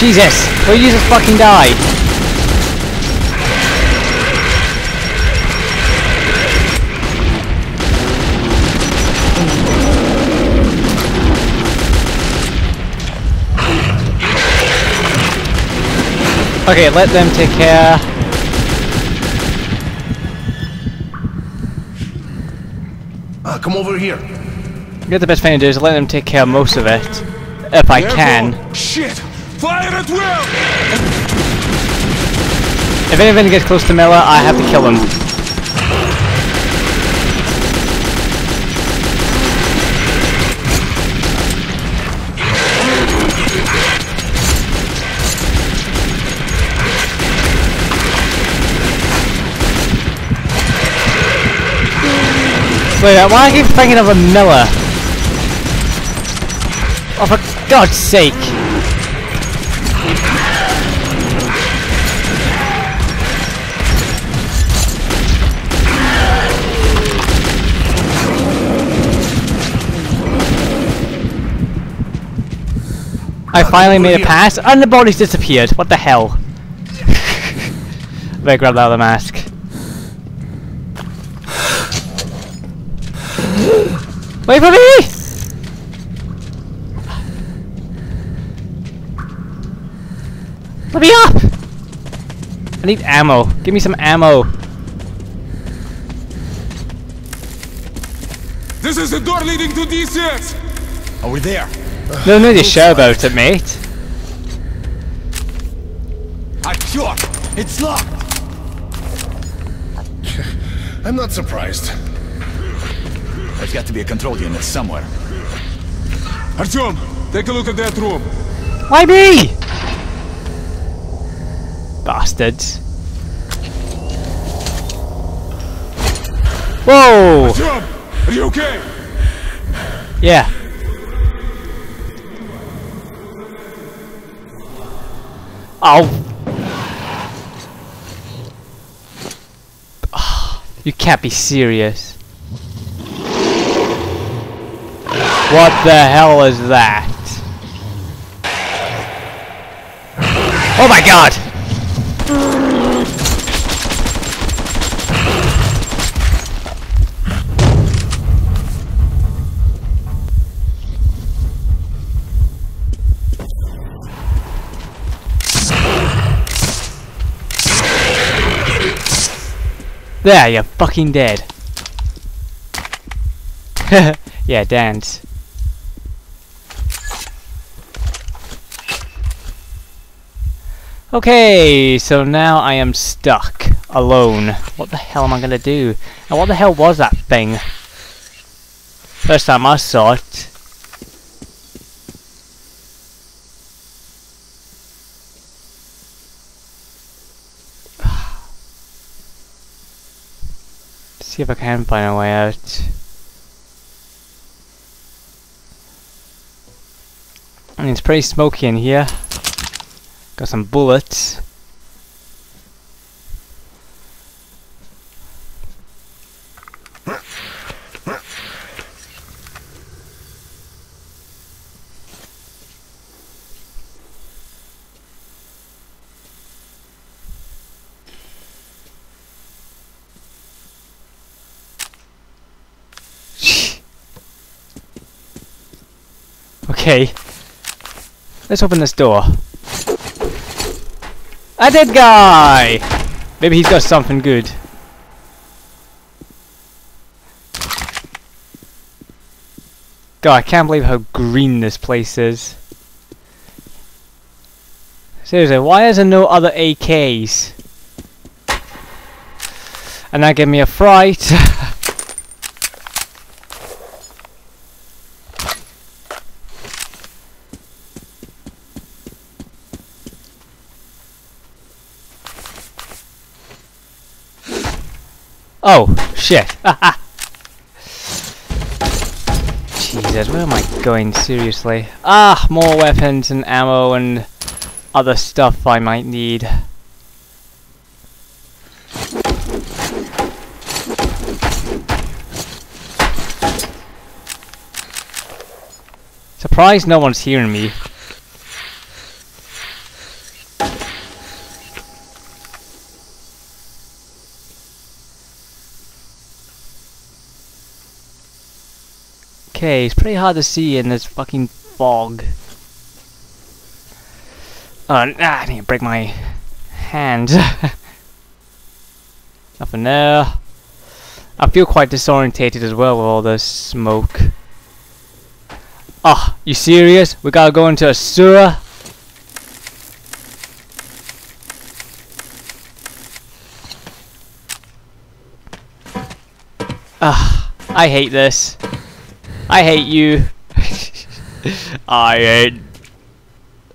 Jesus! Will you just fucking die? Okay, let them take care. Uh, come over here. I guess the best thing to do is let them take care of most of it. If I can. Shit! Fire at will! If anything gets close to Miller, I have to kill him. Wait, why I keep thinking of a Miller? Oh, for God's sake! I finally made a pass, and the body's disappeared. What the hell? Better grab that other mask. Wait for me! Let me up! I need ammo. Give me some ammo. This is the door leading to D6! Are we there? No need to shout about it, mate. I'm sure. It's locked. I'm not surprised. There's got to be a control unit somewhere. Artyom, take a look at that room. Why me? Bastards. Whoa! Artyom, are you okay? Yeah. Oh. You can't be serious. What the hell is that? Oh my god! There, you're fucking dead. yeah, dance. Okay, so now I am stuck alone. What the hell am I gonna do? And what the hell was that thing? First time I saw it. See if I can find a way out. I mean, it's pretty smoky in here. Got some bullets. Okay. Let's open this door. A dead guy! Maybe he's got something good. God, I can't believe how green this place is. Seriously, why is there no other AKs? And that gave me a fright. Oh, shit. Jesus, where am I going? Seriously. Ah, more weapons and ammo and other stuff I might need. Surprised no one's hearing me. Okay, it's pretty hard to see in this fucking fog. Oh, ah, I need to break my hand. Nothing there. I feel quite disorientated as well with all this smoke. Ah, you serious? We gotta go into a sewer? Ah, I hate this. I hate you. I hate.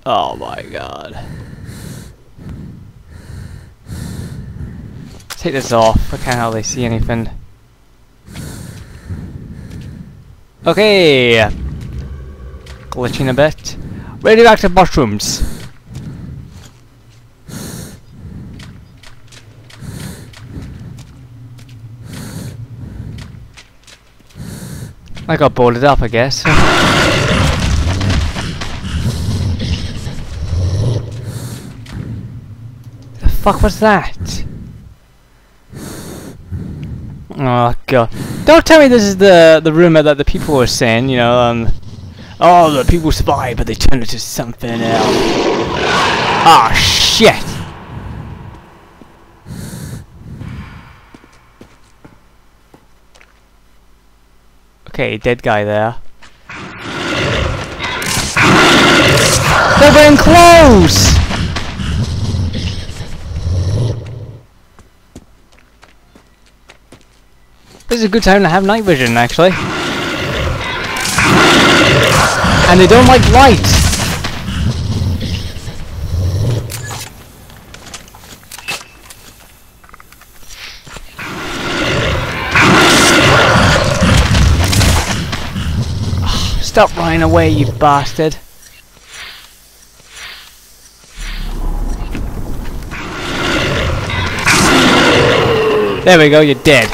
Oh my god. Take this off. I can't hardly see anything. Okay. Glitching a bit. Radioactive mushrooms. I got boarded up, I guess. the fuck was that? Oh god! Don't tell me this is the the rumor that the people were saying. You know, um, oh, the people survive, but they turn into something else. Ah, shit! Okay, dead guy there. They're wearing clothes! This is a good time to have night vision, actually. And they don't like light! Stop running away, you bastard. There we go, you're dead.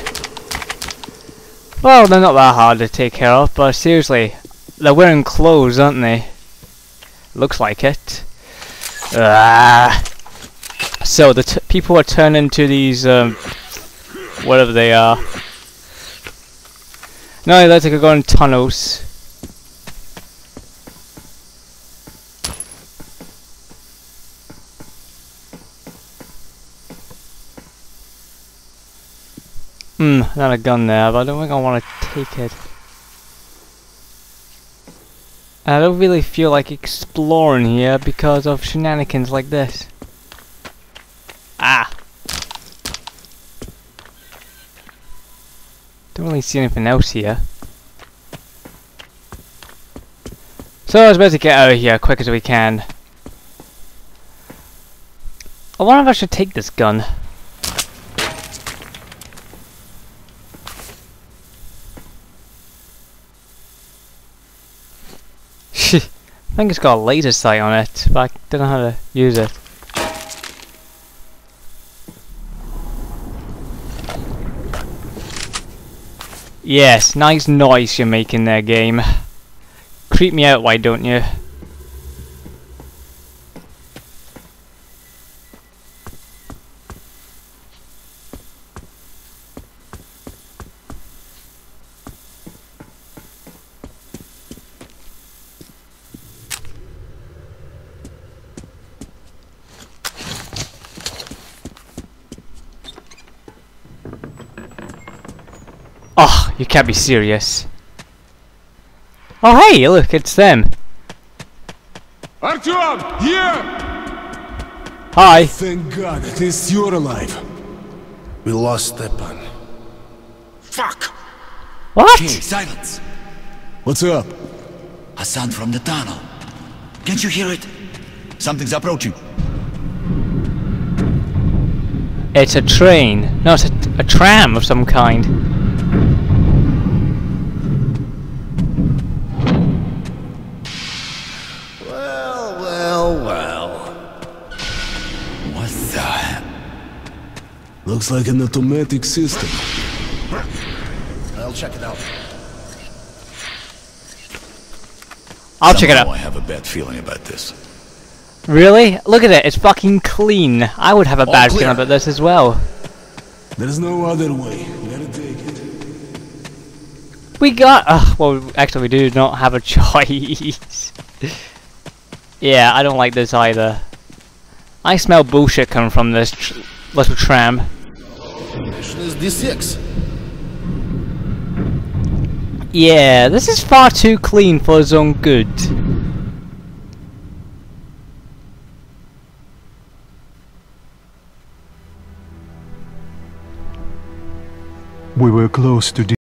Well, they're not that hard to take care of, but seriously, they're wearing clothes, aren't they? Looks like it. Ah. So the people are turning into these, um, whatever they are. No, let's go in tunnels. Hmm, not a gun there, but I don't think I want to take it. I don't really feel like exploring here because of shenanigans like this. Ah! Don't really see anything else here. So I was to get out of here quick as we can. I wonder if I should take this gun. I think it's got a laser sight on it, but I don't know how to use it. Yes, nice noise you're making there, game. Creep me out, why don't you? Oh, you can't be serious. Oh hey, look, it's them. Artyom, here! Hi. Thank God, at least you're alive. We lost Stepan. Fuck! What? Okay, silence. What's up? A sound from the tunnel. Can't you hear it? Something's approaching. It's a train. No, it's a, a tram of some kind. Looks like an automatic system. I'll check it out. I'll check it Somehow out. I have a bad feeling about this. Really? Look at it, it's fucking clean. I would have a All bad clear. feeling about this as well. There's no other way. Gotta take it. We got. Uh, well, actually, we do not have a choice. yeah, I don't like this either. I smell bullshit coming from this tr little tram. Mission is D6. Yeah, this is far too clean for its own good. We were close to